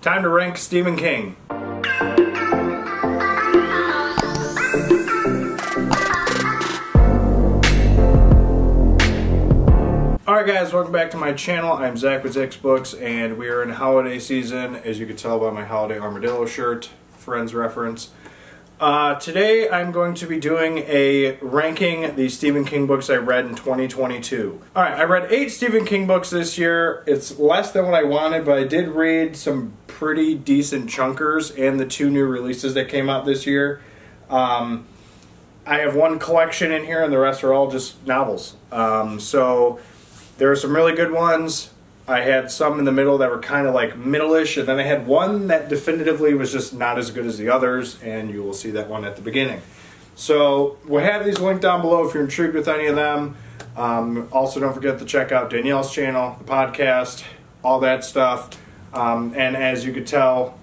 Time to rank Stephen King. Alright guys, welcome back to my channel. I'm Zack with Zack's Books and we are in holiday season, as you can tell by my holiday armadillo shirt, Friends reference. Uh, today I'm going to be doing a ranking the Stephen King books I read in 2022. Alright, I read eight Stephen King books this year. It's less than what I wanted, but I did read some pretty decent chunkers and the two new releases that came out this year. Um, I have one collection in here and the rest are all just novels. Um, so there are some really good ones. I had some in the middle that were kind of like middle-ish, and then I had one that definitively was just not as good as the others, and you will see that one at the beginning. So we'll have these linked down below if you're intrigued with any of them. Um, also, don't forget to check out Danielle's channel, the podcast, all that stuff. Um, and as you could tell,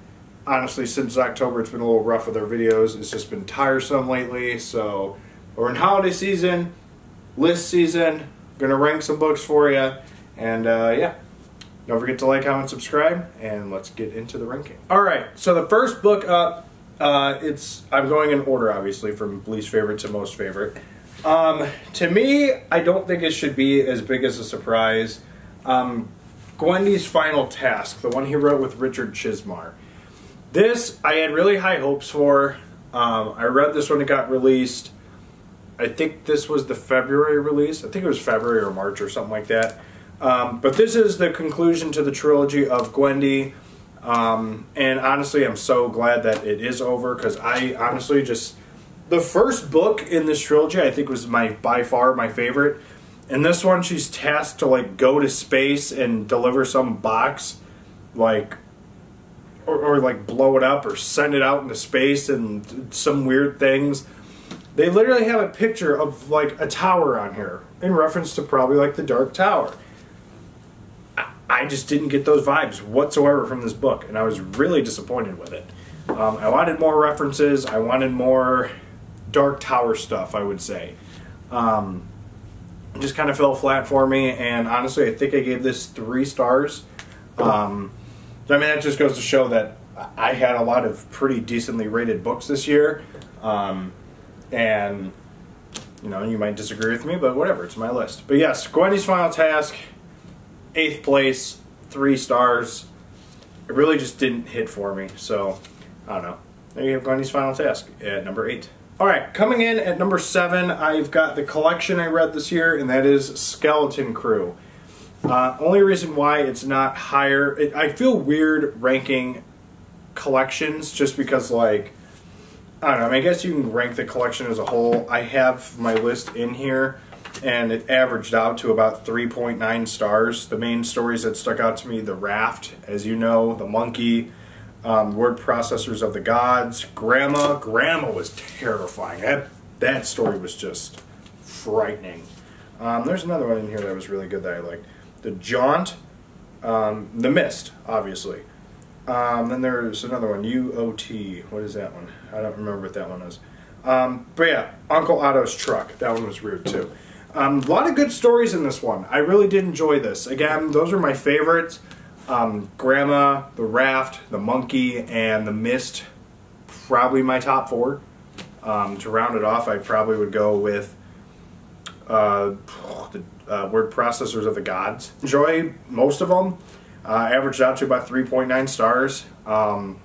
honestly, since October, it's been a little rough with our videos. It's just been tiresome lately. So we're in holiday season, list season. Gonna rank some books for you, and uh, yeah. Don't forget to like, comment, subscribe, and let's get into the ranking. All right, so the first book up, uh, it's I'm going in order, obviously, from least favorite to most favorite. Um, to me, I don't think it should be as big as a surprise. Um, Gwendy's Final Task, the one he wrote with Richard Chizmar. This, I had really high hopes for. Um, I read this when it got released. I think this was the February release. I think it was February or March or something like that. Um, but this is the conclusion to the trilogy of Gwendy. Um, and honestly, I'm so glad that it is over because I honestly just. The first book in this trilogy, I think, was my by far my favorite. In this one, she's tasked to like go to space and deliver some box, like, or, or like blow it up or send it out into space and some weird things. They literally have a picture of like a tower on here in reference to probably like the Dark Tower. I just didn't get those vibes whatsoever from this book, and I was really disappointed with it. Um, I wanted more references. I wanted more Dark Tower stuff. I would say, um, just kind of fell flat for me. And honestly, I think I gave this three stars. Um, I mean, that just goes to show that I had a lot of pretty decently rated books this year, um, and you know, you might disagree with me, but whatever. It's my list. But yes, Gwendy's Final Task eighth place, three stars. It really just didn't hit for me. So, I don't know. There you have Gwendy's Final Task at number eight. All right, coming in at number seven, I've got the collection I read this year, and that is Skeleton Crew. Uh, only reason why it's not higher, it, I feel weird ranking collections just because, like, I don't know. I, mean, I guess you can rank the collection as a whole. I have my list in here and it averaged out to about 3.9 stars. The main stories that stuck out to me the raft, as you know, the monkey, um, word processors of the gods, grandma. Grandma was terrifying. That, that story was just frightening. Um, there's another one in here that was really good that I liked. The Jaunt, um, The Mist, obviously. Um, then there's another one, UOT. What is that one? I don't remember what that one is. Um, but yeah, Uncle Otto's Truck. That one was weird too. Um, a lot of good stories in this one. I really did enjoy this. Again, those are my favorites. Um, Grandma, The Raft, The Monkey, and The Mist. Probably my top four. Um, to round it off, I probably would go with uh, the uh, Word Processors of the Gods. Enjoy most of them. Uh, averaged out to about 3.9 stars. Um,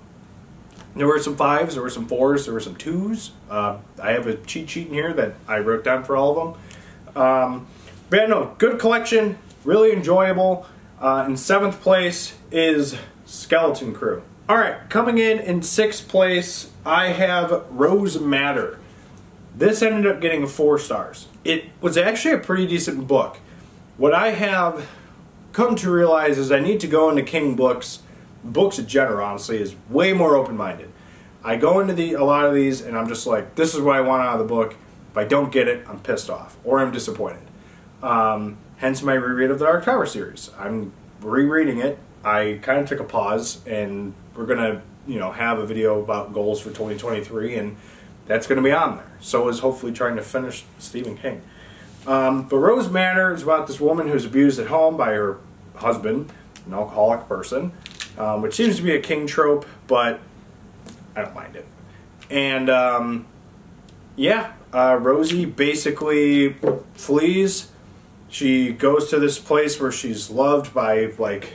there were some fives, there were some fours, there were some twos. Uh, I have a cheat sheet in here that I wrote down for all of them. Um, but yeah, no, good collection, really enjoyable. Uh, in seventh place is Skeleton Crew. All right, coming in in sixth place, I have Rose Madder. This ended up getting four stars. It was actually a pretty decent book. What I have come to realize is I need to go into King books, books in general, honestly, is way more open-minded. I go into the a lot of these and I'm just like, this is what I want out of the book. If I don't get it, I'm pissed off or I'm disappointed. Um, hence my reread of the Dark Tower series. I'm rereading it. I kind of took a pause, and we're gonna, you know, have a video about goals for 2023, and that's gonna be on there. So is hopefully trying to finish Stephen King. Um, but Rose Madder is about this woman who's abused at home by her husband, an alcoholic person, um, which seems to be a king trope, but I don't mind it. And um, yeah, uh, Rosie basically flees. She goes to this place where she's loved by like,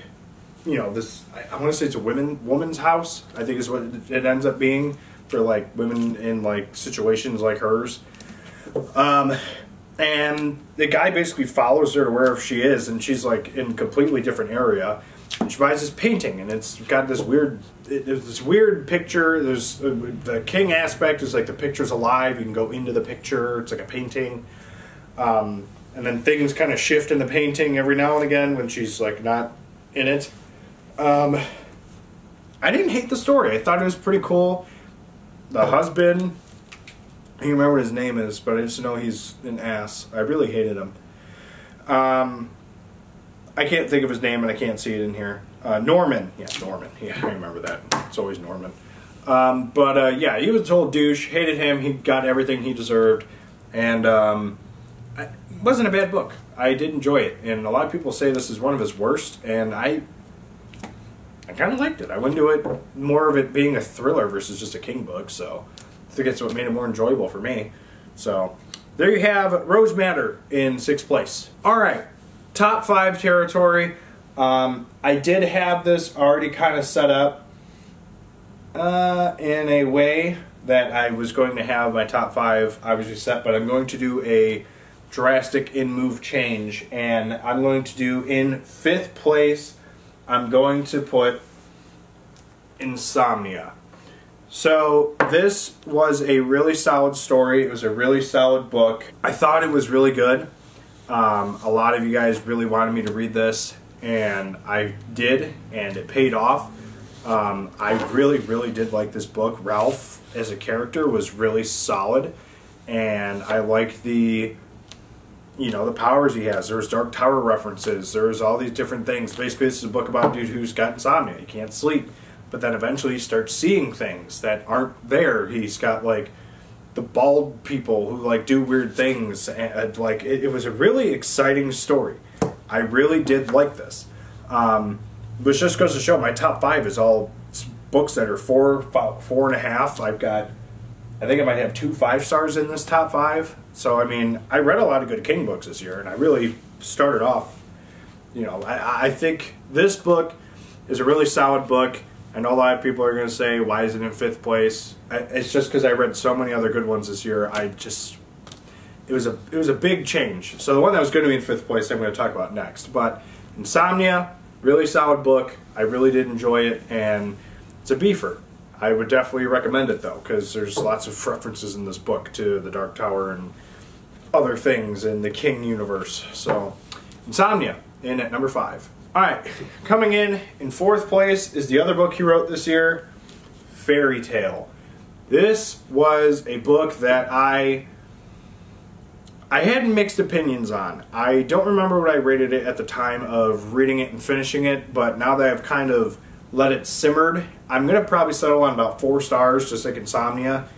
you know, this. I, I want to say it's a women woman's house. I think is what it ends up being for like women in like situations like hers. Um, and the guy basically follows her to wherever she is, and she's like in a completely different area. And she buys this painting, and it's got this weird, this weird picture. There's uh, the king aspect is like the picture's alive. You can go into the picture. It's like a painting, um, and then things kind of shift in the painting every now and again when she's like not in it. Um, I didn't hate the story. I thought it was pretty cool. The husband I can't remember what his name is, but I just know he's an ass. I really hated him. Um, I can't think of his name, and I can't see it in here. Uh, Norman. Yeah, Norman. Yeah, I remember that. It's always Norman. Um, but uh, yeah, he was a total douche. Hated him. He got everything he deserved, and um, it wasn't a bad book. I did enjoy it, and a lot of people say this is one of his worst, and I, I kind of liked it. I went to it more of it being a thriller versus just a King book, so think it's what made it more enjoyable for me. So there you have Rose Madder in sixth place. All right, top five territory. Um, I did have this already kind of set up uh, in a way that I was going to have my top five obviously set, but I'm going to do a drastic in move change, and I'm going to do in fifth place. I'm going to put Insomnia. So this was a really solid story. It was a really solid book. I thought it was really good. Um, a lot of you guys really wanted me to read this, and I did, and it paid off. Um, I really, really did like this book. Ralph, as a character, was really solid, and I like the, you know, the powers he has. There's Dark Tower references. There's all these different things. Basically, this is a book about a dude who's got insomnia. He can't sleep but then eventually he starts seeing things that aren't there. He's got like the bald people who like do weird things, and like it, it was a really exciting story. I really did like this, um, which just goes to show my top five is all books that are four, four and a half. I've got, I think I might have two five stars in this top five. So I mean, I read a lot of good King books this year, and I really started off. You know, I, I think this book is a really solid book. I know a lot of people are going to say, why is it in fifth place? It's just because I read so many other good ones this year. I just, it was a, it was a big change. So the one that was going to be in fifth place, I'm going to talk about next. But Insomnia, really solid book. I really did enjoy it, and it's a beefer. I would definitely recommend it though, because there's lots of references in this book to the Dark Tower and other things in the King universe. So, Insomnia in at number five. All right, coming in in fourth place is the other book he wrote this year, Fairy Tale. This was a book that I I had mixed opinions on. I don't remember what I rated it at the time of reading it and finishing it, but now that I've kind of let it simmered, I'm gonna probably settle on about four stars, just like Insomnia,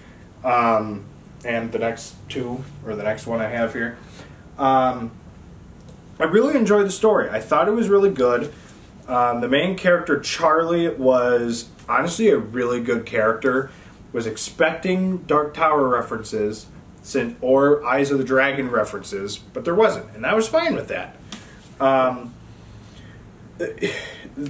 um, and the next two or the next one I have here. Um, I really enjoyed the story. I thought it was really good. Um, the main character, Charlie, was honestly a really good character. Was expecting Dark Tower references or Eyes of the Dragon references, but there wasn't, and I was fine with that. Um,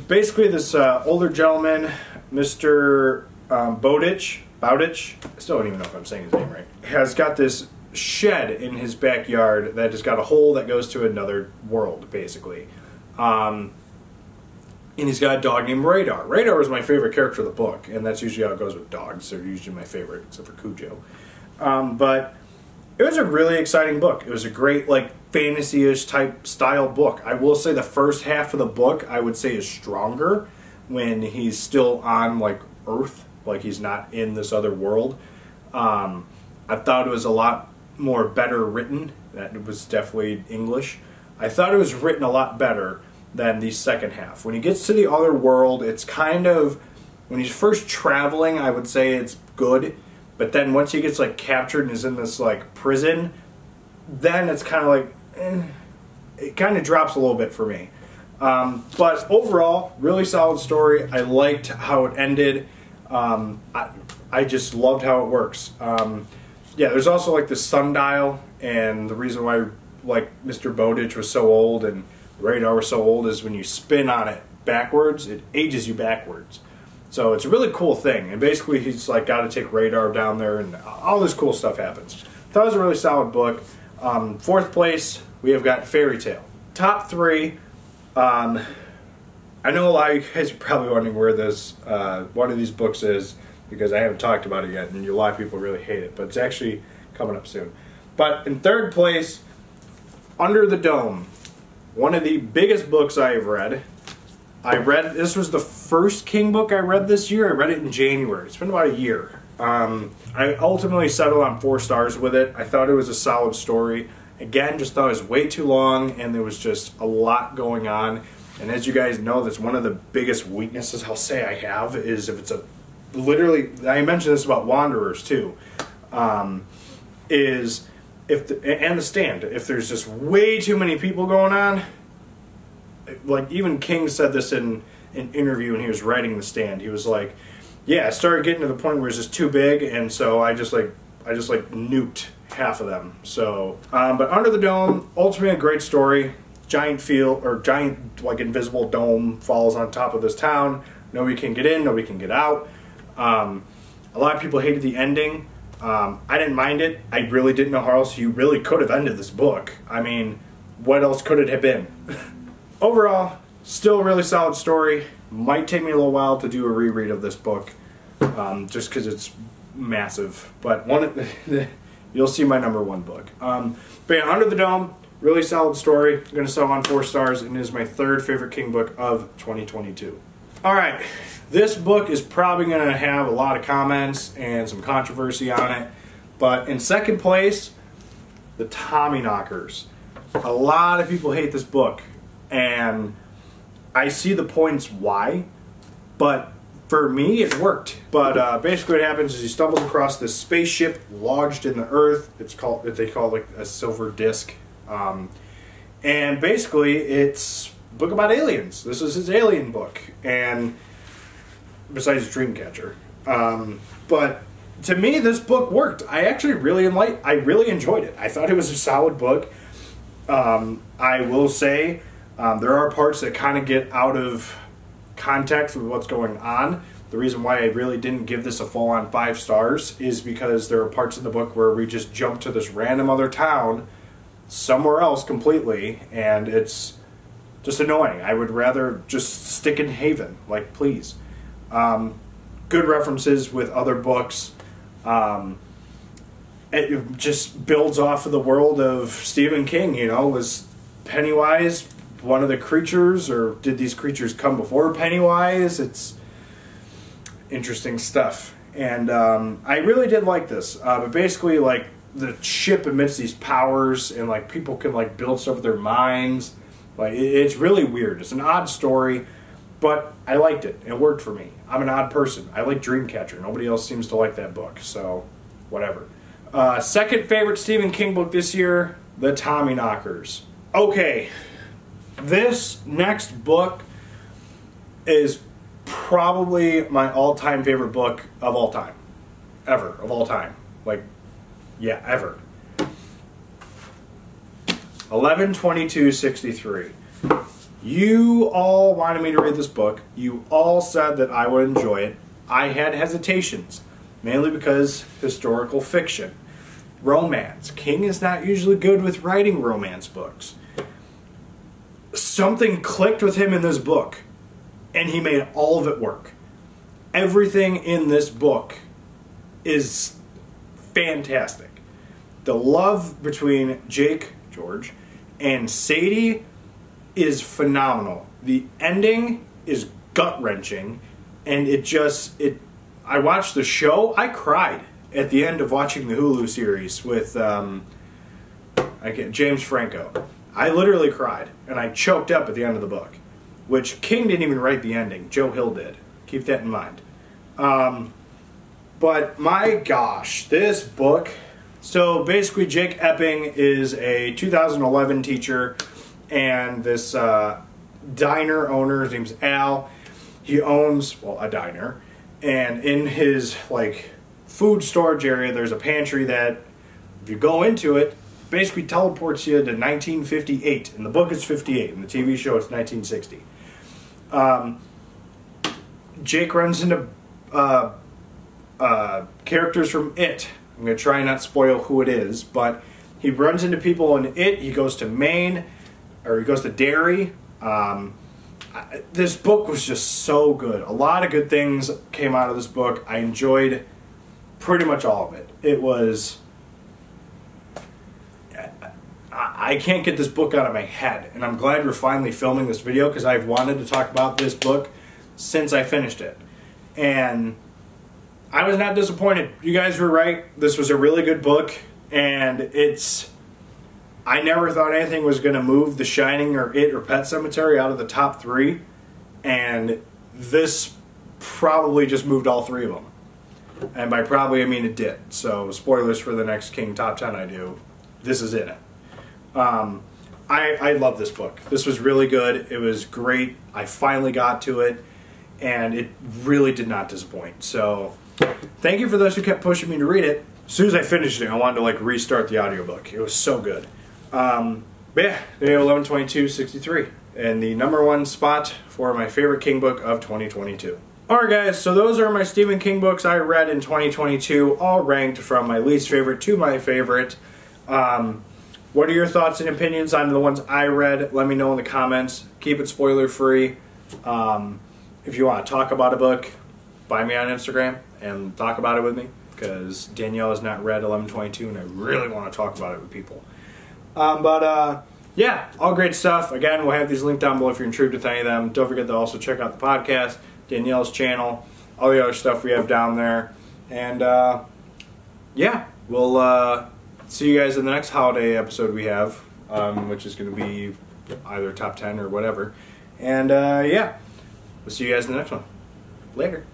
basically, this uh, older gentleman, Mr. Um, Bowditch, Bowditch, I still don't even know if I'm saying his name right, has got this shed in his backyard that has got a hole that goes to another world, basically. Um, and he's got a dog named Radar. Radar is my favorite character of the book, and that's usually how it goes with dogs. They're usually my favorite, except for Cujo. Um, but it was a really exciting book. It was a great, like, fantasy-ish type style book. I will say the first half of the book, I would say, is stronger when he's still on, like, Earth, like he's not in this other world. Um, I thought it was a lot more better written. That was definitely English. I thought it was written a lot better than the second half. When he gets to the other world, it's kind of when he's first traveling, I would say it's good, but then once he gets like captured and is in this like prison, then it's kind of like eh, it kind of drops a little bit for me. Um, but overall, really solid story. I liked how it ended. Um, I, I just loved how it works. Um, yeah, there's also like the sundial, and the reason why like Mr. Bowditch was so old and radar was so old is when you spin on it backwards, it ages you backwards. So it's a really cool thing. And basically, he's like got to take radar down there, and all this cool stuff happens. That was a really solid book. Um, fourth place, we have got Fairy Tale. Top three. Um, I know a lot of you guys are probably wondering where this uh, one of these books is because I haven't talked about it yet, and a lot of people really hate it. But it's actually coming up soon. But in third place, Under the Dome, one of the biggest books I have read. I read this was the first King book I read this year. I read it in January. It's been about a year. Um, I ultimately settled on four stars with it. I thought it was a solid story. Again, just thought it was way too long, and there was just a lot going on. And as you guys know, that's one of the biggest weaknesses I'll say I have is if it's a literally. I mentioned this about Wanderers too. Um, is if the, and the stand if there's just way too many people going on like even King said this in an interview when he was writing the stand. He was like, "Yeah, I started getting to the point where it's just too big, and so I just like I just like nuked half of them." So, um, but Under the Dome, ultimately a great story. Giant field or giant like invisible dome falls on top of this town. Nobody can get in. Nobody can get out. Um, a lot of people hated the ending. Um, I didn't mind it. I really didn't know how else you really could have ended this book. I mean, what else could it have been? overall, still a really solid story. Might take me a little while to do a reread of this book, um, just because it's massive. But one, you'll see my number one book. Um, but yeah, Under the Dome, really solid story. I'm gonna sell on four stars, and is my third favorite King book of 2022. All right, this book is probably gonna have a lot of comments and some controversy on it. But in second place, the Tommyknockers. A lot of people hate this book and I see the points why, but for me it worked. But uh, basically, what happens is he stumbles across this spaceship lodged in the Earth. It's called they call it like a silver disc, um, and basically it's book about aliens. This is his alien book, and besides Dreamcatcher, um, but to me this book worked. I actually really like. I really enjoyed it. I thought it was a solid book. Um, I will say um, there are parts that kind of get out of context with what's going on. The reason why I really didn't give this a full on five stars is because there are parts in the book where we just jump to this random other town somewhere else completely, and it's just annoying. I would rather just stick in Haven, like, please. Um, good references with other books. Um, it just builds off of the world of Stephen King, you know, was Pennywise one of the creatures, or did these creatures come before Pennywise? It's interesting stuff. And um, I really did like this. Uh, but basically, like, the ship emits these powers, and, like, people can, like, build stuff with their minds. Like, it's really weird. It's an odd story, but I liked it. It worked for me. I'm an odd person. I like Dreamcatcher. Nobody else seems to like that book, so whatever. Uh, second favorite Stephen King book this year, The Tommyknockers. Okay, this next book is probably my all-time favorite book of all time, ever of all time. Like, yeah, ever. 11 22 63. You all wanted me to read this book. You all said that I would enjoy it. I had hesitations, mainly because historical fiction. Romance. King is not usually good with writing romance books something clicked with him in this book and he made all of it work. Everything in this book is fantastic. The love between Jake, George, and Sadie is phenomenal. The ending is gut wrenching, and it just it. I watched the show. I cried at the end of watching the Hulu series with um, I get James Franco I literally cried and I choked up at the end of the book, which King didn't even write the ending. Joe Hill did. Keep that in mind. Um, but my gosh, this book. So basically, Jake Epping is a 2011 teacher, and this uh, diner owner. His name's Al. He owns well a diner, and in his like food storage area, there's a pantry that if you go into it, basically teleports you to 1958. In the book, it's 58. In the TV show, it's 1960. Um, Jake runs into uh, uh, characters from It. I'm going to try and not spoil who it is, but he runs into people in It. He goes to Maine, or he goes to Derry. Um, this book was just so good. A lot of good things came out of this book. I enjoyed pretty much all of it. It was. I can't get this book out of my head, and I'm glad we're finally filming this video because I've wanted to talk about this book since I finished it. And I was not disappointed. You guys were right. This was a really good book, and it's. I never thought anything was going to move The Shining or It or Pet Sematary out of the top three, and this probably just moved all three of them. And by probably, I mean it did. So, spoilers for the next King Top 10 I do. This is in it. Um, I, I love this book. This was really good. It was great. I finally got to it, and it really did not disappoint. So, thank you for those who kept pushing me to read it. As soon as I finished it, I wanted to like restart the audiobook. It was so good. Um, but yeah, they have 112263 and the number one spot for my favorite King book of 2022. Alright guys, so those are my Stephen King books I read in 2022, all ranked from my least favorite to my favorite. Um, what are your thoughts and opinions on the ones I read? Let me know in the comments. Keep it spoiler free. Um, if you want to talk about a book, find me on Instagram and talk about it with me because Danielle has not read 1122 and I really want to talk about it with people. Um, but uh, yeah, all great stuff. Again, we'll have these linked down below if you're intrigued with any of them. Don't forget to also check out the podcast, Danielle's channel, all the other stuff we have down there. And uh, yeah, we'll uh, see you guys in the next holiday episode we have, um, which is going to be either top 10 or whatever. And uh, yeah, we'll see you guys in the next one. Later.